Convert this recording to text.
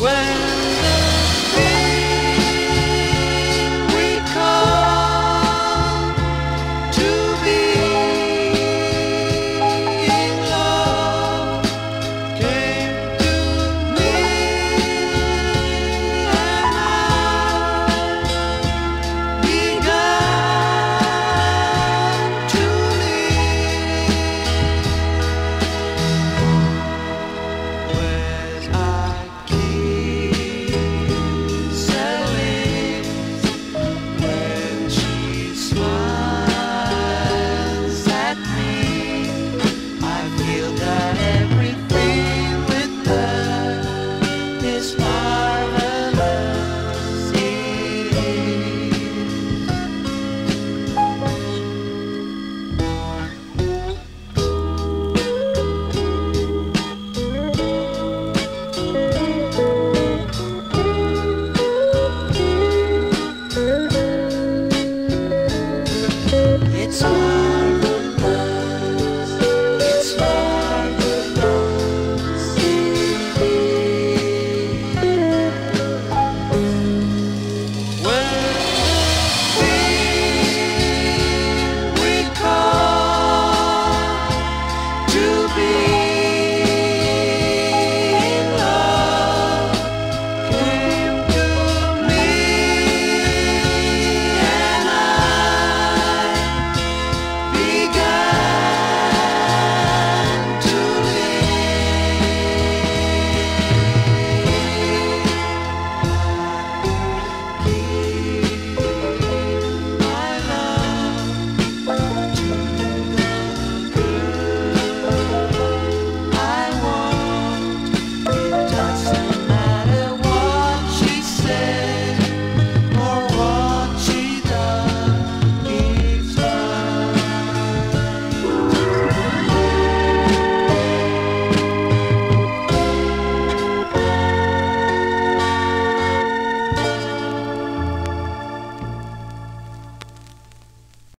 Well